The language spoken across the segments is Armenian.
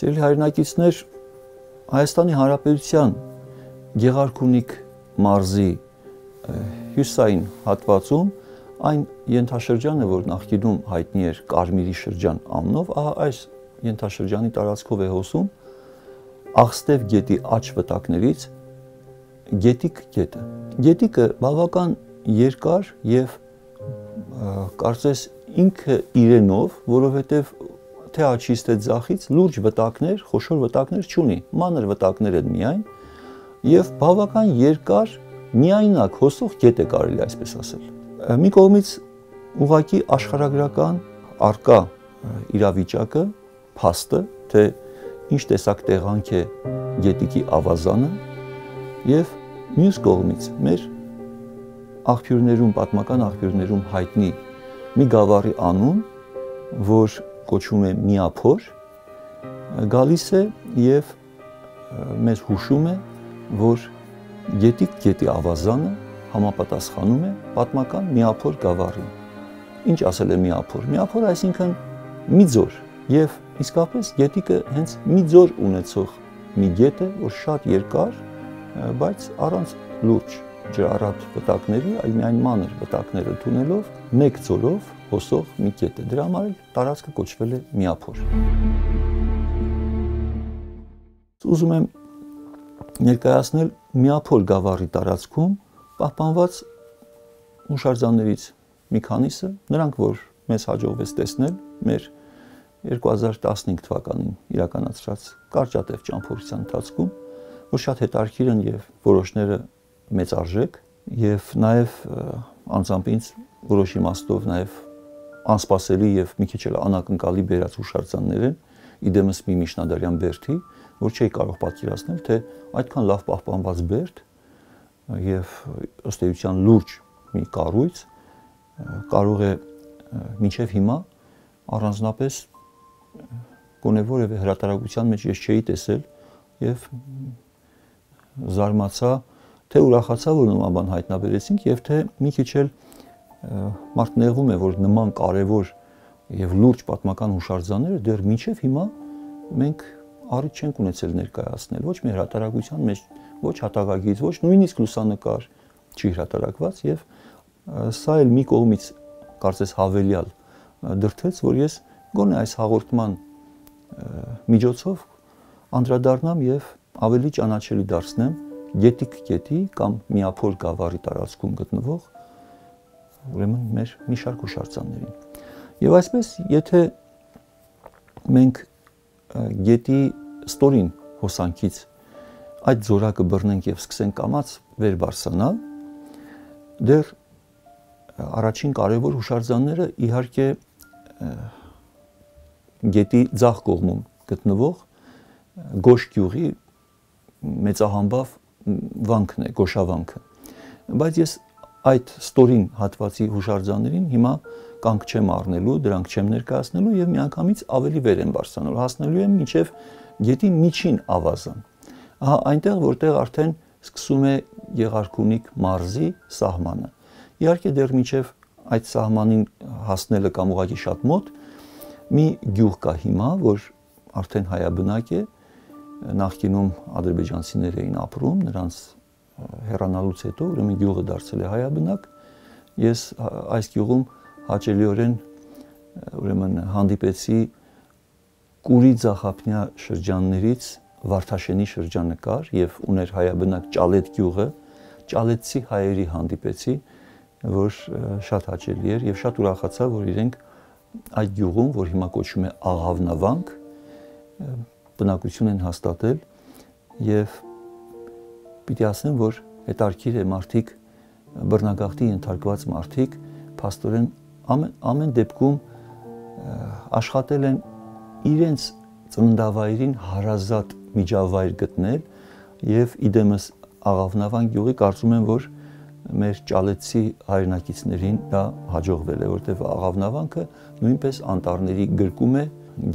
Սիրելի հայրենակիցներ, Հայաստանի Հանրապետության Գեղարքունիք մարզի հյուսային հատվածում այն ենթաշրջանը, որ նախկինում հայտնի էր Կարմիրի շրջան անունով, ահա այս ենթաշրջանի տարածքով է հոսում Աղստև գետի աճ վտակներից Գետիկ գետը։ Գետիկը բավական երկար եւ կարծես ինքը իրենով, որովհետեւ թե աչից թե ձախից լուրջ վտակներ, խոշոր վտակներ չունի, մանր վտակներ են միայն եւ բավական երկար միայնակ հոսող գետ է կարելի այսպես ասել։ Մի կողմից ուղակի աշխարհագրական արկա իրավիճակը, փաստը, թե ինչ տեսակ տեղանք է գետիկի ավազանը եւ մյուս կողմից մեր աղբյուրներում, պատմական աղբյուրներում հայտնի մի գավառի անուն, որ կոչվում է միափոր, գալիս է եւ մեզ հուշում է, որ գետիկ գետի ավազանը համապատասխանում է պատմական միափոր գավառին։ Ինչ ասել է միափոր։ Միափոր այսինքն մի ձոր եւ իսկապես գետիկը հենց մի ձոր ունեցող մի գետ է, որ շատ երկար, բայց առանց լուրջ ջրառատ վտակների, այլ միայն մանր վտակները թունելով մեկ ձորով հոսող մի կետ է։ Դրա համար տարածքը կոչվել է միափոր։ Ուզում եմ ներկայացնել միափոր գավառի տարածքում պահպանված հուշարձաններից մի քանիսը, նրանք որ մեզ հաջողվեց տեսնել մեր 2015 թվականին իրականացրած կարճատև ճամփորդության ընթացքում, որ շատ հետաքրքիր են եւ որոշները մեծ արժեք եւ նաեւ անձամբ ինձ որոշ իմաստով նաեւ անսպասելի եւ մի քիչ էլ անակնկալի բերած հուշարձաններ են իդեմս մի միջնադարյան բերթի, որ չէի կարող պատկերացնել, թե այդքան լավ պահպանված բերթ եւ ըստ էության լուրջ մի կառույց կարող է մինչև հիմա առանձնապես գոնե որևէ հրատարակության մեջ ես չէի տեսել եւ զարմացա թե ուրախացա որ նման բան հայտնաբերեցինք եւ թե մի քիչ էլ մարդ նեղվում է, որ նման կարևոր եւ լուրջ պատմական հուշարձանները դեռ մինչեւ հիմա մենք առիթ չենք ունեցել ներկայացնել ոչ մի հրատարակության մեջ, ոչ հատակագից, ոչ նույնիսկ լուսանկար չի հրատարակված եւ սա էլ մի կողմից կարծես հավելյալ դրթեց, որ ես գոնե այս հաղորդման միջոցով անդրադառնամ եւ ավելի ճանաչելի դարձնեմ գետիկ գետի կամ միափոր գավառի տարածքում գտնվող ուրեմն մեր մի շարք հուշարձաններին։ Եվ այսպես, եթե մենք գետի ստորին հոսանքից այդ զորակը բռնենք եւ սկսենք կամած վեր բարձրանալ, դեռ առաջին կարևոր հուշարձանները իհարկե գետի ցախ կողմում գտնվող Գոշ գյուղի մեծահամբավ վանքն է, Գոշավանքը։ Բայց ես այդ ստորին հատվածի հուշարձաններին հիմա կանգ չեմ առնելու, դրանք չեմ ներկայացնելու եւ միանգամից ավելի վեր եմ բարձրանալու, հասնելու եմ մինչեւ գետի միջին ավազան։ Ահա այնտեղ, որտեղ արդեն սկսում է Եղարքունիք մարզի սահմանը։ Իհարկե դեռ մինչեւ այդ սահմանին հասնելը կամ ուղղակի շատ մոտ մի գյուղ կա հիմա, որ արդեն հայաբնակ է, նախկինում ադրբեջանցիներ էին ապրում, նրանց հեռանալուց հետո ուրեմն գյուղը դարձել է հայաբնակ։ Ես այս գյուղում հաճելիորեն ուրեմն հանդիպեցի Կուրի Ձախապնյա շրջաններից Վարդաշենի շրջանկար եւ ուներ հայաբնակ Ճալետ գյուղը, Ճալետցի հայերի հանդիպեցի, որ շատ հաճելի էր եւ շատ ուրախացա, որ իրենք այդ գյուղում, որ հիմա կոչվում է Աղավնավանք, բնակություն են հաստատել եւ պիտի ասեմ, որ հետարքիր է մարդիկ բռնագաղթի ենթարկված մարդիկ փաստորեն ամեն ամեն դեպքում աշխատել են իրենց ծննդավայրին հարազատ միջավայր գտնել եւ իդեմս աղավնավան գյուղի կարծում եմ որ մեր ճալեցի հայրենակիցներին դա հաջողվել է որտեվ աղավնավանքը նույնպես անտառների գրկում է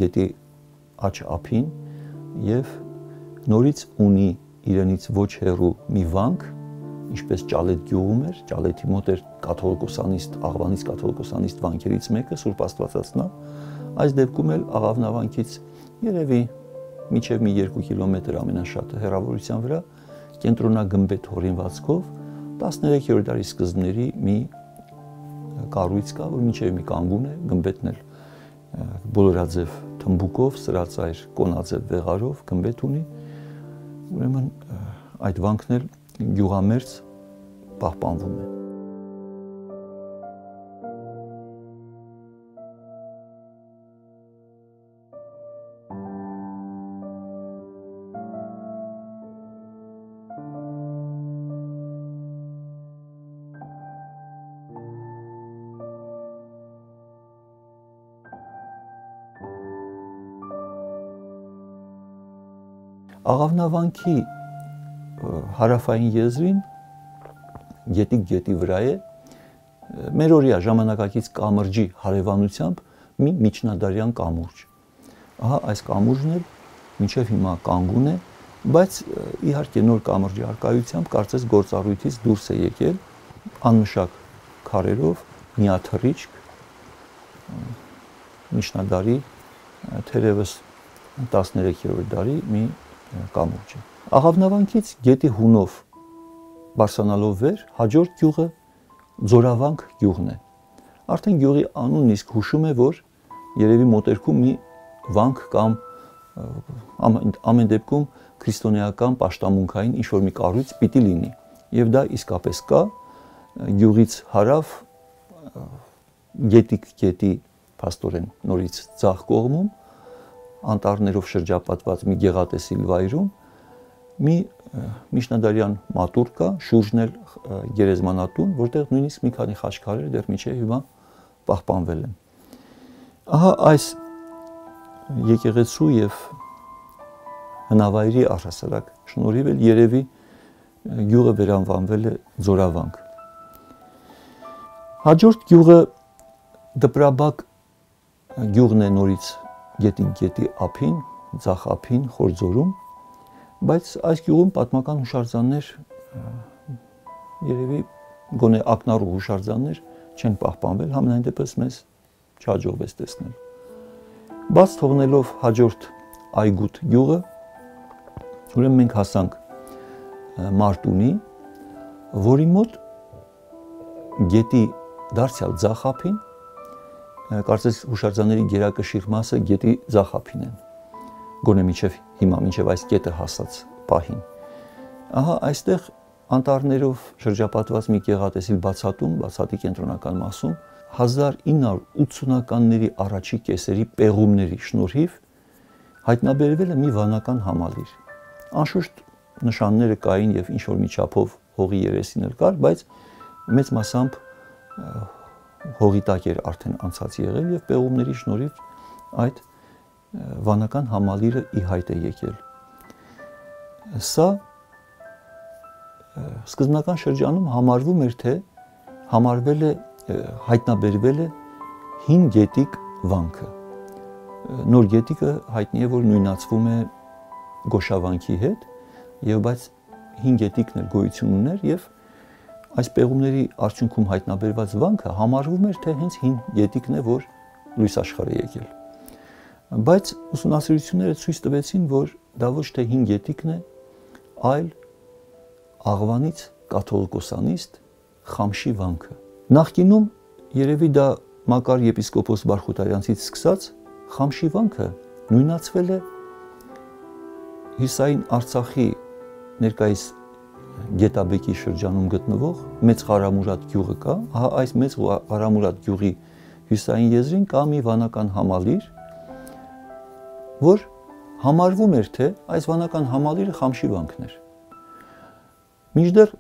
գետի աչ ափին եւ նորից ունի իրենից ոչ հեռու մի վանք, ինչպես Ճալետ գյուղում էր, Ճալետի մոտ էր կաթողիկոսանիստ, աղվանից կաթողիկոսանիստ վանքերից մեկը Սուրբ Աստվածածնա, այս դեպքում էլ աղավնավանքից երևի միջև մի 2 կիլոմետր ամենաշատը հեռավորության վրա կենտրոնագմբեթ հորինվածքով 13-րդ դարի սկզբների մի կառույց կա, որ միջև մի կանգուն է, գմբեթն էլ բոլորաձև թմբուկով, սրածայր կոնաձև վեղարով գմբեթ ունի։ Ուրեմն այդ վանքն էլ գյուղամերձ պահպանվում է։ Աղավնավանքի հարավային եզրին գետի գետի վրա է մեր օրյա ժամանակակից կամրջի հարևանությամբ մի միջնադարյան կամուրջ։ Ահա այս կամուրջն էլ մինչև հիմա կանգուն է, բայց իհարկե նոր կամրջի արկայությամբ կարծես գործառույթից դուրս է եկել անմշակ քարերով միաթռիչք միջնադարի թերևս 13-րդ դարի մի կամուրջը։ Աղավնավանքից գետի հունով բարսանալով վեր հաջորդ գյուղը Ձորավանք գյուղն է։ Արդեն գյուղի անունն իսկ հուշում է, որ երևի մոտերքում մի վանք կամ ամեն դեպքում քրիստոնեական պաշտամունքային ինչ որ մի կառույց պիտի լինի։ Եվ դա իսկապես կա գյուղից հարավ գետիկ գետի փաստորեն նորից ցախ կողմում անտառներով շրջապատված մի գեղատեսիլ վայրում մի միջնադարյան մատուր կա, շուրջն էլ գերեզմանատուն, որտեղ նույնիսկ մի քանի խաչքարեր դեռ միջև հիմա պահպանվել են։ Ահա այս եկեղեցու եւ հնավայրի առհասարակ շնորհիվ էլ երևի գյուղը վերանվանվել է Ձորավանք։ Հաջորդ գյուղը Դպրաբակ գյուղն է նորից գետին գետի ափին, ցախ ափին խորձորում, բայց այս գյուղում պատմական հուշարձաններ երևի գոնե ակնառու հուշարձաններ չեն պահպանվել, համենայն դեպս մեզ չհաջողվեց տեսնել։ Բաց թողնելով հաջորդ այգուտ գյուղը, ուրեմն մենք հասանք Մարտունի, որի մոտ գետի դարձյալ ցախափին կարծես հուշարձանների գերակշիռ մասը գետի ցախափին են։ Գոնե միջև հիմա միջև այս կետը հասած պահին։ Ահա այստեղ անտառներով շրջապատված մի գեղատեսիլ բացատում, բացատի կենտրոնական մասում 1980-ականների առաջի կեսերի պեղումների շնորհիվ հայտնաբերվել է մի վանական համալիր։ Անշուշտ նշանները կային եւ ինչ որ մի չափով հողի երեսին էլ կար, բայց մեծ մասամբ հողի տակ էր արդեն անցած եղել եւ պեղումների շնորհիվ այդ վանական համալիրը ի հայտ է եկել։ Սա սկզբնական շրջանում համարվում էր թե համարվել է հայտնաբերվել է հին գետիկ վանքը։ Նոր գետիկը հայտնի է որ նույնացվում է Գոշավանքի հետ եւ բայց հին գետիկն էլ գոյություն ուներ եւ այս պեղումների արդյունքում հայտնաբերված վանքը համարվում էր թե հենց հին յետիկն է, որ լույս աշխարհ է եկել։ Բայց ուսումնասիրությունները ցույց տվեցին, որ դա ոչ թե հին յետիկն է, այլ աղվանից կաթողիկոսանիստ Խամշի վանքը։ Նախկինում երևի դա Մակար եպիսկոպոս Բարխուտարյանցից սկսած Խամշի վանքը նույնացվել է Հիսային Արցախի ներկայիս Գետաբեկի շրջանում գտնվող Մեծ Ղարամուրատ գյուղը կա, ահա այս Մեծ Ղարամուրատ գյուղի հյուսային եզրին կա մի վանական համալիր, որ համարվում էր թե այս վանական համալիրը Խամշի վանքն էր։ Միջդեռ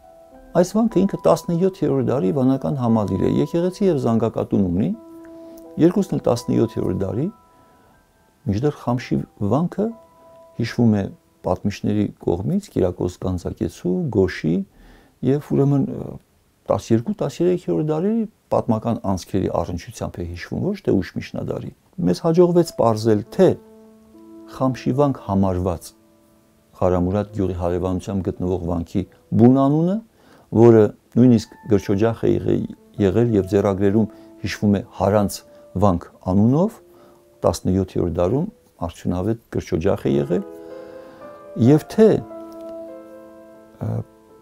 այս վանքը ինքը 17-րդ դարի վանական համալիր է, եկեղեցի եւ զանգակատուն ունի, երկուսն էլ 17-րդ դարի, միջդեռ Խամշի վանքը հիշվում է պատմիչների կողմից Կիրակոս Կանցակեցու, Գոշի եւ ուրեմն 12-13-րդ դարերի պատմական անցքերի առնչությամբ է հիշվում, ոչ թե ուշ միջնադարի։ Մեզ հաջողվեց ողրել թե Խամշիվանք համարված Խարամուրատ գյուղի հարևանությամբ գտնվող վանքի բուն անունը, որը նույնիսկ գրչօջախ է եղել եւ ձեռագրերում հիշվում է Հարանց վանք անունով 17-րդ դարում արդյունավետ գրչօջախ է եղել եւ թե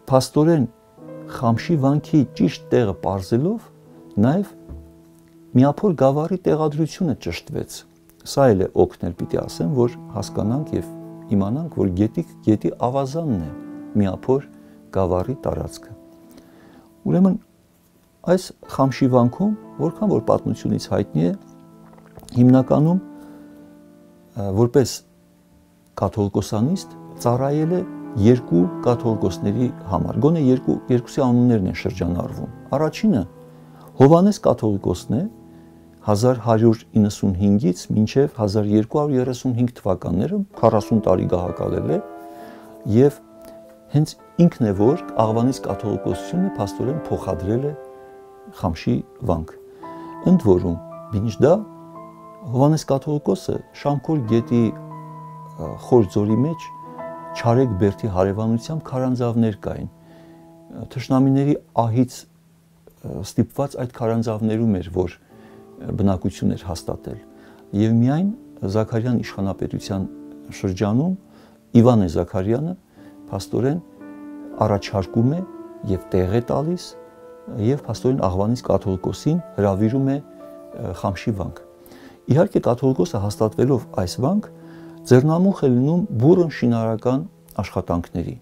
փաստորեն խամշի վանքի ճիշտ տեղը parzելով նաեւ միափոր գավառի տեղադրությունը ճշտվեց սա էլ է օգնել պիտի ասեմ որ հասկանանք եւ իմանանք որ գետի գետի ավազանն է միափոր գավառի տարածքը ուրեմն այս խամշի վանքում որքան որ պատմությունից հայտնի է հիմնականում որպես կաթողիկոսանիստ ծառայել է երկու կաթողիկոսների համար։ Գոնե երկու երկուսի անուններն են շրջանառվում։ Առաջինը Հովանես կաթողիկոսն է 1195-ից մինչև 1235 թվականները 40 տարի գահակալել է եւ հենց ինքն է որ աղվանից կաթողիկոսությունը փաստորեն փոխադրել է Խամշի վանք։ Ընդ որում, ինչ դա Հովանես կաթողիկոսը Շամքոր գետի խոր ձորի մեջ Չարեկ Բերթի հարևանությամբ քարանձավներ կային։ Թշնամիների ահից ստիպված այդ քարանձավներում էր, որ բնակություն էր հաստատել։ Եվ միայն Զաքարյան իշխանապետության շրջանում Իվան է Զաքարյանը փաստորեն առաջարկում է եւ տեղ է տալիս եւ փաստորեն աղվանից կաթողիկոսին հravirում է Խամշի վանք։ Իհարկե կաթողիկոսը հաստատվելով այս վանք ձեռնամուխ է լինում բուրըն շինարական աշխատանքների։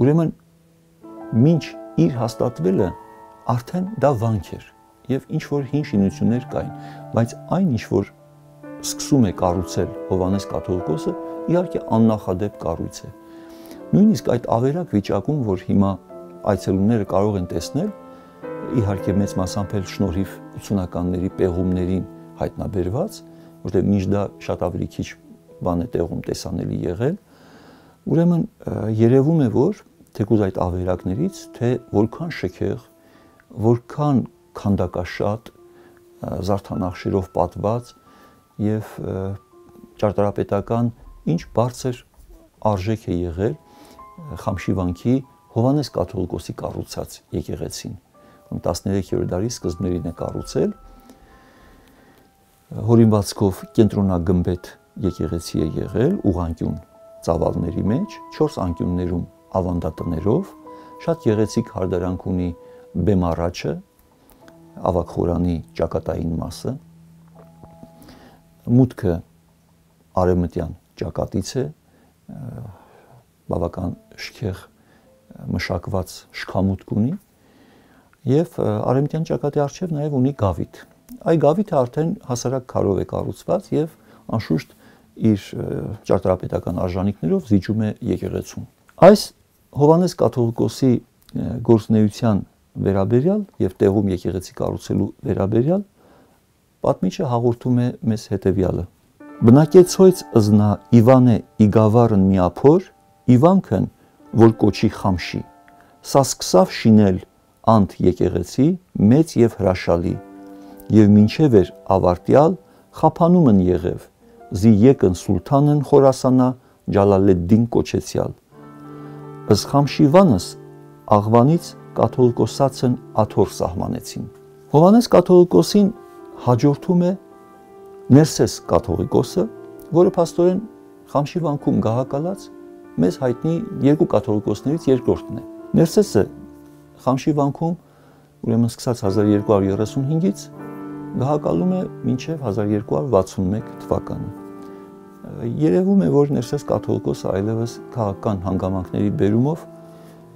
Ուրեմն ինչ իր հաստատվելը արդեն դա վանք էր եւ ինչ որ հին շինություններ կային, բայց այն ինչ որ սկսում է կառուցել Հովանես Կաթողիկոսը, իհարկե աննախադեպ կառույց է։ Նույնիսկ այդ ավերակ վիճակում, որ հիմա այցելուները կարող են տեսնել, իհարկե մեծ մասամբ էլ շնորհիվ 80-ականների պեղումներին հայտնաբերված, որտեղ միշտ դա շատ ավելի քիչ բան է տեղում տեսանելի եղել։ Ուրեմն երևում է, որ թեկուզ այդ ավերակներից, թե որքան շքեղ, որքան քանդակաշատ զարդանախշերով պատված եւ ճարտարապետական ինչ բարձր արժեք է եղել Խամշի վանքի Հովանես կաթողիկոսի կառուցած եկեղեցին։ 13-րդ դարի սկզբներին է կառուցել հորինվածքով կենտրոնագմբեթ եկեղեցի է եղել ուղանկյուն ծավալների մեջ, 4 անկյուններում ավանդատներով, շատ գեղեցիկ հարդարանք ունի բեմ առաջը, ավակ խորանի ճակատային մասը, մուտքը արևմտյան ճակատից է, բավական շքեղ մշակված շքամուտք ունի եւ արևմտյան ճակատի առջև նաեւ ունի գավիթ։ Այ գավիթը արդեն հասարակ քարով է կառուցված եւ անշուշտ իր ճարտարապետական արժանինքներով զիջում է եկեղեցուն։ Այս Հովանես կաթողիկոսի գործնեության վերաբերյալ եւ տեղում եկեղեցի կառուցելու վերաբերյալ պատմիչը հաղորդում է մեզ հետեւյալը. Բնակեցոյց ըզնա Իվանե Իգավարն միափոր, Իվանքն որ կոչի խամշի։ Սա սկսավ շինել անդ եկեղեցի մեծ եւ հրաշալի եւ մինչեւ էր ավարտյալ խափանումն եղև զի եկն սուլթանն Խորասանա Ջալալեդդին կոչեցյալ։ Ըսխամշիվանս աղվանից կաթողիկոսացն աթոր սահմանեցին։ Հովանես կաթողիկոսին հաջորդում է Ներսես կաթողիկոսը, որը փաստորեն Խամշիվանքում գահակալած մեզ հայտնի երկու կաթողիկոսներից երկրորդն է։ Ներսեսը Խամշիվանքում ուրեմն սկսած 1235-ից գահակալում է մինչև 1261 թվականը երևում է, որ Ներսես կաթողիկոսը այլևս քաղաքական հանգամանքների բերումով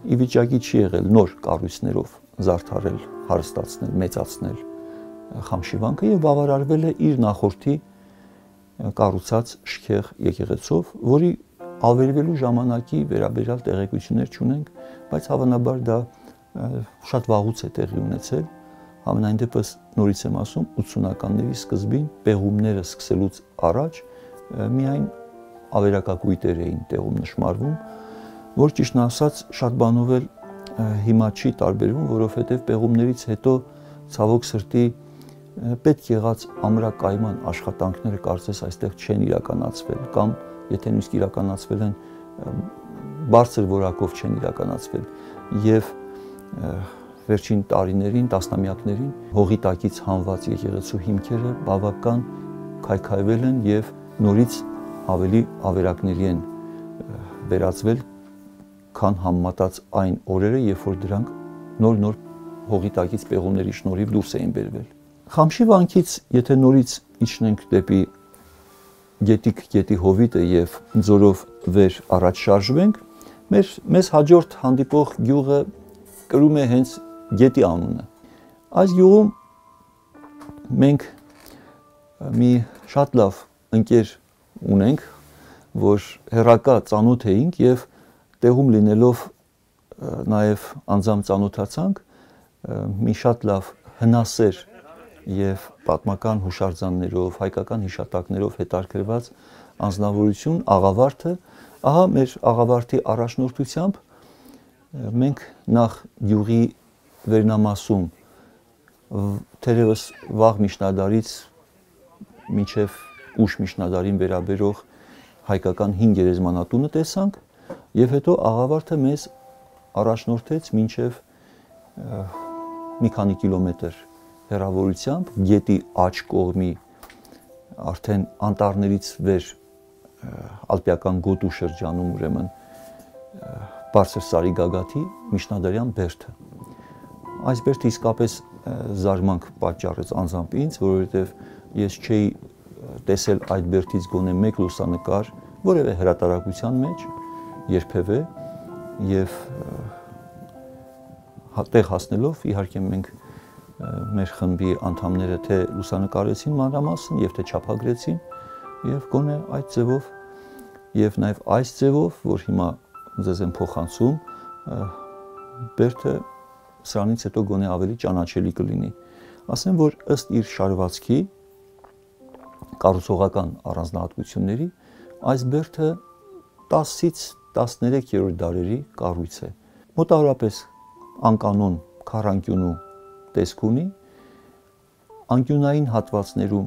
ի վիճակի չի եղել նոր կառույցներով զարդարել, հարստացնել, մեծացնել Խամշիվանքը եւ բավարարվել է իր նախորդի կառուցած շքեղ եկեղեցով, որի ավերվելու ժամանակի վերաբերյալ տեղեկություններ չունենք, բայց հավանաբար դա շատ վաղուց է տեղի ունեցել համենայն դեպս նորից եմ ասում 80-ականների սկզբին պեղումները սկսելուց առաջ միայն ավերակակույտեր էին տեղում նշмарվում, որ ճիշտն ասած շատ բանով էլ հիմա չի տարբերվում, որովհետև պեղումներից հետո ցավոք սրտի պետք եղած ամրակայման աշխատանքները կարծես այստեղ չեն իրականացվել կամ եթե նույնիսկ իրականացվել են բարձր որակով չեն իրականացվել եւ վերջին տարիներին, տասնամյակներին հողի տակից հանված եկեղեցու հիմքերը բավական քայքայվել են եւ և նորից ավելի ավերակների են վերածվել, քան համեմատած այն օրերը, երբ որ դրանք նոր-նոր հողի տակից պեղումների շնորհիվ դուրս էին բերվել։ Խամշի վանքից, եթե նորից իջնենք դեպի գետիկ գետի հովիտը եւ ձորով վեր առաջ շարժվենք, մեր մեզ հաջորդ հանդիպող գյուղը կրում է հենց գետի անունը։ Այս գյուղում մենք մի շատ լավ ընկեր ունենք, որ հերակա ծանոթ էինք եւ տեղում լինելով նաև անձամ ծանոթացանք մի շատ լավ հնասեր եւ պատմական հուշարձաններով, հայկական հիշատակներով հետարկրված անznավորություն աղավարթը, ահա մեր աղավարթի առաջնորդությամբ մենք նախ յուղի վերնամասում թերևս վաղ միջնադարից մինչև ուշ միջնադարին վերաբերող հայկական 5 գերեզմանատունը տեսանք եւ հետո աղավարթը մեզ առաջնորդեց մինչև մի քանի կիլոմետր հեռավորությամբ գետի աջ կողմի արդեն անտառներից վեր ալպիական գոտու շրջանում ուրեմն բարձր սարի գագաթի միջնադարյան բերդը այս բերդը իսկապես զարմանք պատճառեց անձամբ ինձ որովհետև ես չէի տեսել այդ բերդից գոնե մեկ լուսանկար որևէ հրատարակության մեջ երբևէ եւ տեղ հասնելով իհարկե մենք մեր խմբի անդամները թե լուսանկարեցին մանրամասն եւ թե չափագրեցին եւ գոնե այդ ձևով եւ նաեւ այս ձևով որ հիմա ձեզ եմ փոխանցում բերթը սրանից հետո գոնե ավելի ճանաչելի կլինի ասեմ որ ըստ իր շարվածքի կառուցողական առանձնահատկությունների այս բերթը 10-ից 13-րդ դարերի կառույց է մոտավորապես անկանոն քարանկյունու տեսք ունի անկյունային հատվածներում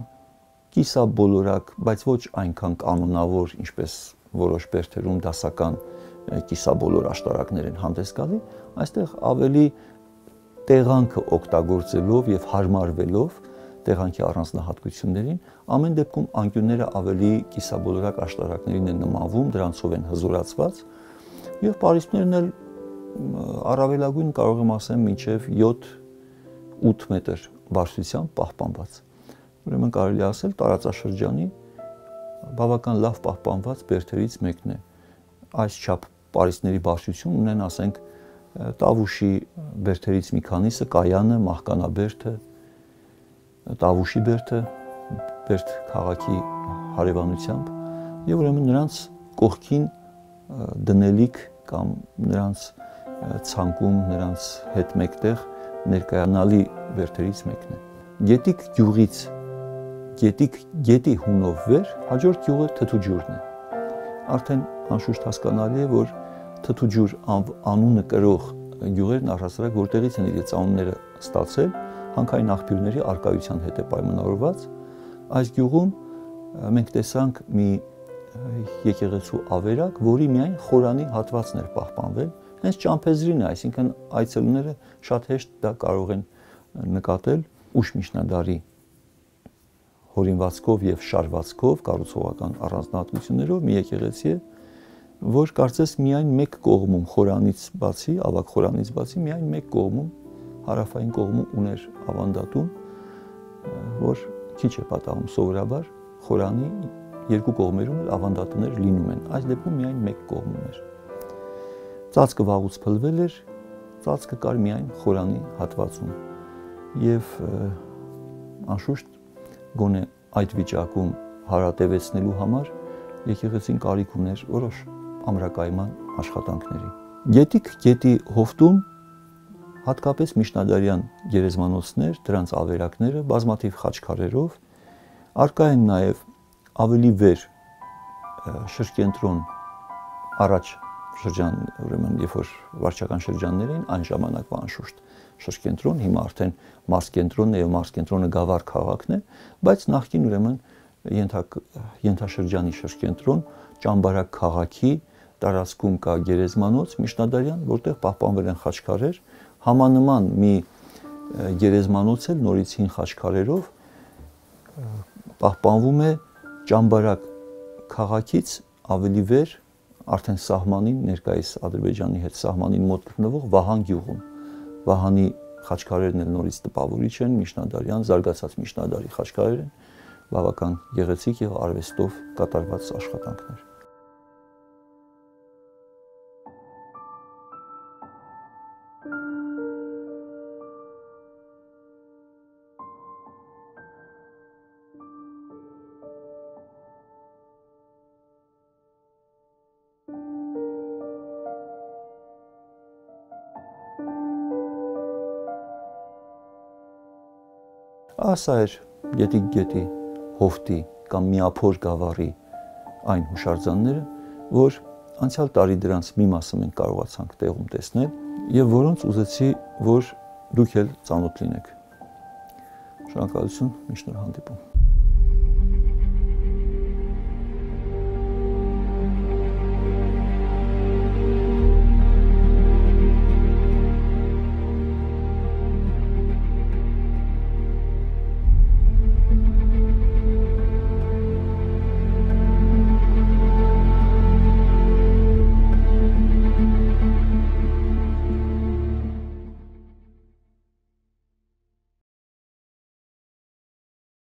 կիսաբոլորակ, բայց ոչ այնքան կանոնավոր, ինչպես որոշ բերթերում դասական կիսաբոլոր աշտարակներ են հանդես գալի, այստեղ ավելի տեղանքը օգտագործելով եւ հարմարվելով տեղանքի առանձնահատկություններին, ամեն դեպքում անկյունները ավելի կիսաբոլորակ աշտարակներին են նմանվում, դրանցով են հզորացված եւ պարիսպներն էլ առավելագույն կարող եմ ասեմ մինչև 7 8 մետր բարձրությամբ պահպանված։ Ուրեմն կարելի ասել տարածաշրջանի բավական լավ պահպանված բերթերից մեկն է։ Այս չափ Պարիսների բարձրություն ունեն, ասենք, Տավուշի բերթերից մի քանիսը, Կայանը, Մահկանաբերթը, Տավուշի բերթը, բերթ քաղաքի հարևանությամբ եւ ուրեմն նրանց կողքին դնելիք կամ նրանց ցանկում նրանց հետ մեկտեղ ներկայանալի վերթերից մեկն է։ Գետիկ գյուղից գետիկ գետի հունով վեր հաջորդ գյուղը Թթուջուրն է։ Արդեն անշուշտ հասկանալի է, որ Թթուջուր անունը կրող գյուղերն առհասարակ որտեղից են իրենց անունները ստացել, հանքային աղբյուրների արկայության հետ է պայմանավորված։ Այս գյուղում մենք տեսանք մի եկեղեցու ավերակ, որի միայն խորանի հատվածն էր պահպանվել հենց ճամփեզրին է, այսինքն այցելուները շատ հեշտ դա կարող են նկատել ուշ միջնադարի հորինվածքով եւ շարվածքով կառուցողական առանձնահատկություններով մի եկեղեցի է, որ կարծես միայն մեկ կողմում խորանից բացի, ավակ խորանից բացի միայն մեկ կողմում հարավային կողմում ուներ ավանդատուն, որ քիչ է պատահում սովորաբար խորանի երկու կողմերում էլ ավանդատներ լինում են։ Այս դեպքում միայն մեկ կողմում էր Ծածկը վաղուց փլվել էր, ծածկը կար միայն խորանի հատվածում։ Եվ անշուշտ գոնե այդ վիճակում հարատևեցնելու համար եկեղեցին կարիք ուներ որոշ ամրակայման աշխատանքների։ Գետիկ գետի հովտում հատկապես միջնադարյան գերեզմանոցներ, դրանց ավերակները բազմաթիվ խաչքարերով արկա են նաև ավելի վեր շրջենտրոն առաջ շրջան, ուրեմն երբ որ վարչական շրջաններ էին, այն ժամանակվա անշուշտ շրջենտրոն, հիմա արդեն մարս կենտրոնն է եւ մարս կենտրոնը գավառ քաղաքն է, բայց նախկին ուրեմն ենթակ ենթաշրջանի շրջենտրոն ճամբարակ քաղաքի տարածքում կա գերեզմանոց միջնադարյան, որտեղ պահպանվել են խաչքարեր, համանման մի գերեզմանոց էլ նորից հին խաչքարերով պահպանվում է ճամբարակ քաղաքից ավելի վեր արդեն սահմանին ներկայիս Ադրբեջանի հետ սահմանին մոտ գտնվող Վահան գյուղում Վահանի խաչքարերն էլ նորից տպավորիչ են, միջնադարյան զարգացած միջնադարի խաչքարեր են, բավական գեղեցիկ եւ արվեստով կատարված աշխատանքներ։ Ասա էր գետի գետի հովտի կամ միափոր գավառի այն հուշարձանները, որ անցյալ տարի դրանց մի մասը մենք կարողացանք տեղում տեսնել եւ որոնց ուզեցի, որ դուք էլ ծանոթ լինեք։ Շնորհակալություն, միշտ հանդիպում։